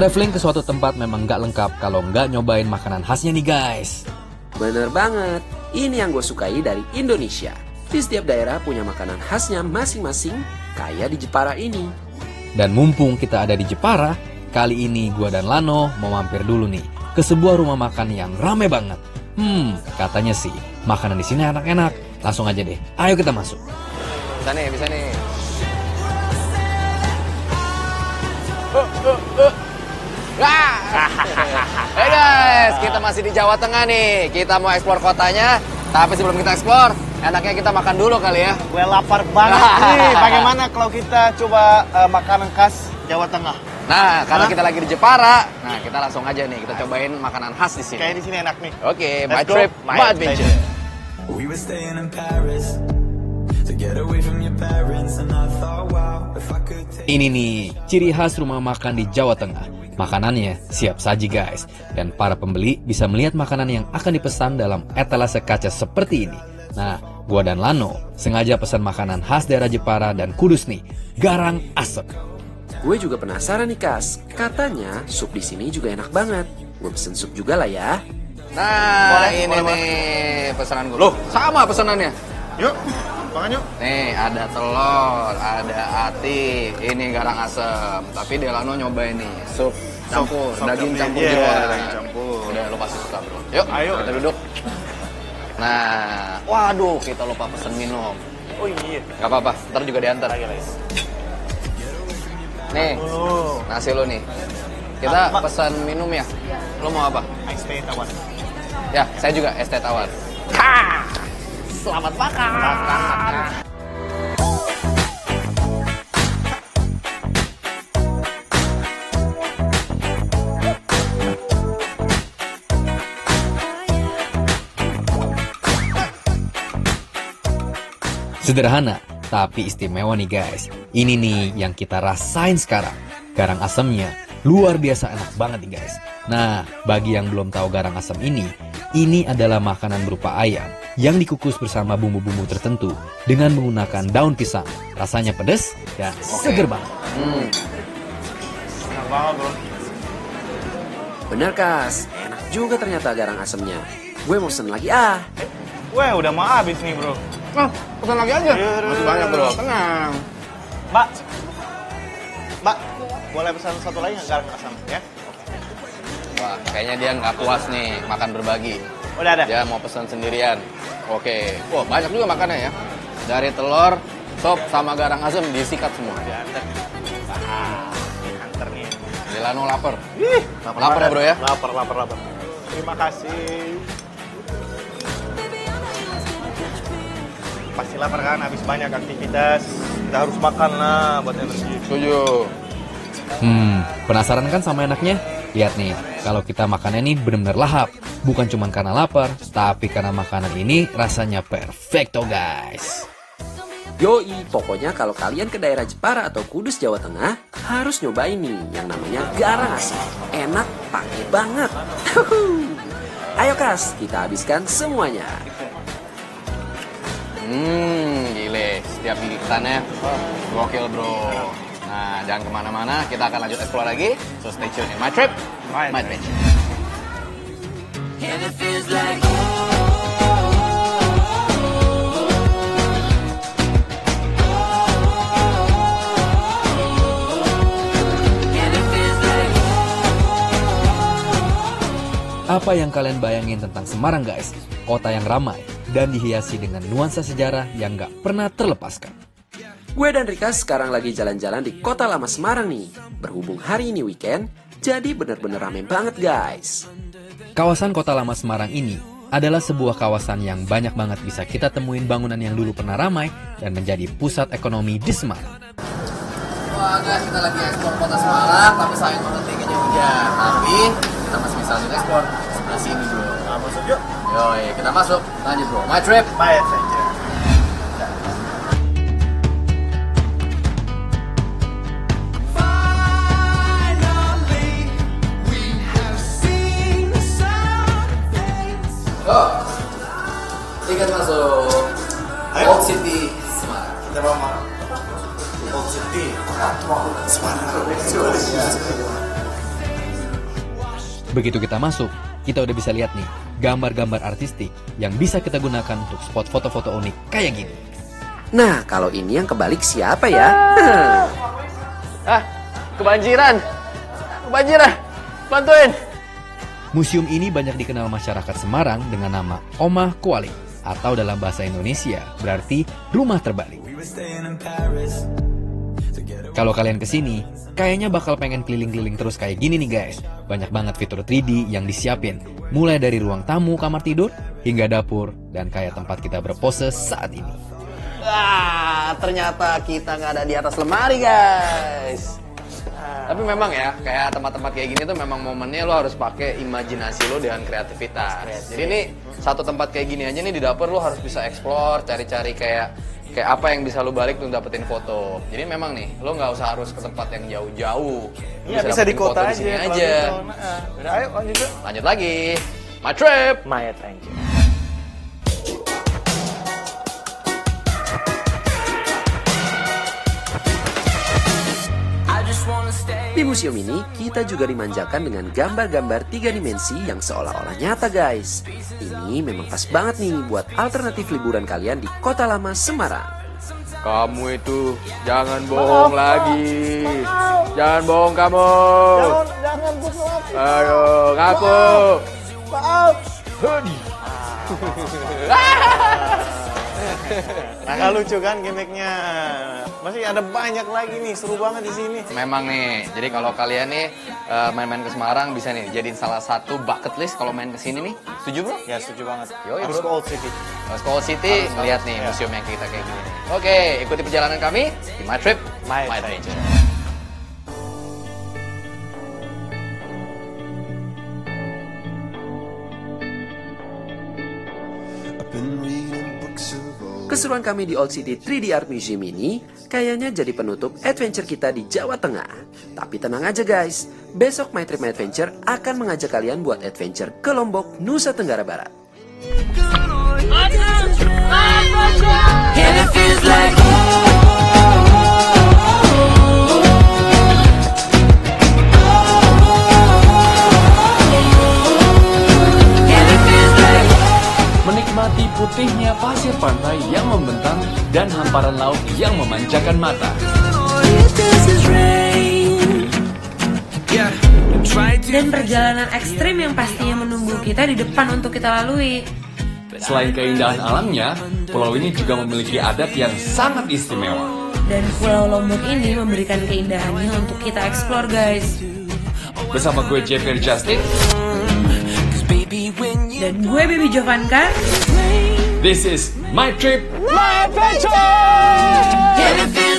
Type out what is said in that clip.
Traveling ke suatu tempat memang nggak lengkap kalau nggak nyobain makanan khasnya nih guys. Bener banget, ini yang gue sukai dari Indonesia. Di setiap daerah punya makanan khasnya masing-masing, kayak di Jepara ini. Dan mumpung kita ada di Jepara, kali ini gua dan Lano mau mampir dulu nih ke sebuah rumah makan yang rame banget. Hmm, katanya sih makanan di sini enak-enak. Langsung aja deh, ayo kita masuk. Bisa nih, bisa nih. Hey guys, kita masih di Jawa Tengah nih. Kita mau eksplor kotanya. Tapi sebelum kita eksplor, enaknya kita makan dulu kali ya. Gue lapar banget nih. Bagaimana kalau kita coba eh, makanan khas Jawa Tengah? Nah, karena Hah? kita lagi di Jepara, nah kita langsung aja nih kita cobain makanan khas di sini. Kayak di sini enak nih. Oke, Let's my go. trip, My my adventure. adventure. We were staying in Paris. Ini nih, ciri khas rumah makan di Jawa Tengah. Makanannya siap saji guys. Dan para pembeli bisa melihat makanan yang akan dipesan dalam etalase kaca seperti ini. Nah, gua dan Lano sengaja pesan makanan khas daerah Jepara dan Kudus nih, garang asem. Gue juga penasaran nih Kas, katanya sup di sini juga enak banget. Gue pesen sup juga lah ya. Nah, Boleh, ini boleh, nih pesanan gue. Loh, sama pesanannya. Yuk, makan yuk. Nih, ada telur, ada ati, ini garang asem. Tapi Delano nyobain nih, sup campur, sup daging campur. campur jeroan. daging campur. Udah, lo pasti suka bro. Yuk, Ayo. kita duduk. Nah, waduh, kita lupa pesen minum. Oh iya. Gak apa-apa, ntar juga diantar. Ayo guys. Nih, nasi lo nih. Kita Mak. pesan minum ya. Lo mau apa? Ice teh tawar. Ya, saya juga es teh tawar. Ha! Selamat makan. Sederhana, tapi istimewa nih guys. Ini nih yang kita rasain sekarang. Garang asemnya luar biasa enak banget nih guys. Nah, bagi yang belum tahu garang asem ini, ini adalah makanan berupa ayam yang dikukus bersama bumbu-bumbu tertentu dengan menggunakan daun pisang. Rasanya pedas dan seger banget. Hmm, Enak banget bro. Bener Kas, enak juga ternyata garang asemnya. Gue mau pesen lagi ah. Wah, udah mau habis nih bro. Ah, pesan lagi aja. Iya, iya, Masih iya, banyak bro, tenang. Mbak, boleh pesan satu lagi nggak garang asam ya? Wah, kayaknya dia nggak puas nih makan berbagi. Udah ada. Dia mau pesan sendirian. Oke, wah banyak juga makannya ya. Dari telur, sop, sama garang asem disikat semua. Diantar. Wah, diantar nih. Delano lapar. Ih, Lapar ya, bro, ya? Lapar, lapar, lapar. Terima kasih. Pasti lapar kan, habis banyak aktivitas. Kita harus makan lah buat energi. Setuju. Hmm, penasaran kan sama enaknya? Lihat nih, kalau kita makannya nih bener-bener lahap. Bukan cuma karena lapar, tapi karena makanan ini rasanya perfecto guys. Yoi, pokoknya kalau kalian ke daerah Jepara atau Kudus, Jawa Tengah, harus nyobain nih yang namanya garang asem. Enak, pakai banget. Ayo Kas, kita habiskan semuanya. Hmm, gile. Setiap gigitannya gokil bro. Nah, jangan ke mana-mana. Kita akan lanjut explore lagi. So stay tune in my trip, My my adventure. Apa yang kalian bayangin tentang Semarang guys? Kota yang ramai dan dihiasi dengan nuansa sejarah yang gak pernah terlepaskan. Gue dan Rika sekarang lagi jalan-jalan di kota lama Semarang nih. Berhubung hari ini weekend, jadi bener-bener rame banget guys. Kawasan Kota Lama Semarang ini adalah sebuah kawasan yang banyak banget bisa kita temuin bangunan yang dulu pernah ramai dan menjadi pusat ekonomi di Semarang. Wah guys, kita lagi ekspor kota Semarang, tapi sayang banget tingginya hujan. Tapi kita masih bisa lanjut ekspor sebelah sini bro. Nah, masuk yuk. Yoi, kita masuk. Lanjut bro. My trip. My adventure. Begitu kita masuk, kita udah bisa lihat nih gambar-gambar artistik yang bisa kita gunakan untuk spot foto-foto unik kayak gini. Nah, kalau ini yang kebalik siapa ya? Ah, kebanjiran. Kebanjiran. Bantuin. Museum ini banyak dikenal masyarakat Semarang dengan nama Omah Kuali atau dalam bahasa Indonesia berarti rumah terbalik. Kalau kalian ke sini, kayaknya bakal pengen keliling-keliling terus kayak gini nih guys. Banyak banget fitur 3D yang disiapin, mulai dari ruang tamu kamar tidur hingga dapur dan kayak tempat kita berpose saat ini. Ah, ternyata kita nggak ada di atas lemari, guys. Tapi memang ya, kayak tempat-tempat kayak gini tuh memang momennya lo harus pakai imajinasi lo dengan kreativitas. Jadi ini satu tempat kayak gini aja nih di dapur lo harus bisa explore, cari-cari kayak kayak apa yang bisa lo balik untuk dapetin foto. Jadi memang nih, lo nggak usah harus ke tempat yang jauh-jauh. Iya bisa di dapetin kota foto aja. sini aja. gitu. Nah, udah ayo lanjut yuk. Lanjut lagi, my trip. My adventure. Di museum ini, kita juga dimanjakan dengan gambar-gambar tiga dimensi yang seolah-olah nyata guys. Ini memang pas banget nih buat alternatif liburan kalian di kota lama Semarang. Kamu itu jangan bohong lagi. Jangan bohong kamu. Jangan, jangan aku. Ayo, ngaku. Maaf. Nah, kan lucu kan gimmicknya. Masih ada banyak lagi nih, seru banget di sini. Memang nih, jadi kalau kalian nih eh, main-main ke Semarang bisa nih jadiin salah satu bucket list kalau main ke sini nih. Setuju bro? Ya setuju banget. Yoi, Harus bro. ke Old City. Harus ke Old City, Harus, harus, nih ya. museum yang kita kayak gini nih. Oke, ikuti perjalanan kami di My Trip, My Adventure. I've been reading books of. Keseruan kami di Old City 3D Art Museum ini kayaknya jadi penutup adventure kita di Jawa Tengah. Tapi tenang aja guys, besok My Trip My Adventure akan mengajak kalian buat adventure ke Lombok, Nusa Tenggara Barat. And it feels like putihnya pasir pantai yang membentang dan hamparan laut yang memanjakan mata. dan perjalanan ekstrim yang pastinya menunggu kita di depan untuk kita lalui. Selain keindahan alamnya, pulau ini juga memiliki adat yang sangat istimewa. Dan Pulau Lombok ini memberikan keindahannya untuk kita explore guys. Bersama gue Jeffrey Justin, baby, when you Dan gue Baby Jovanka. this is my trip and it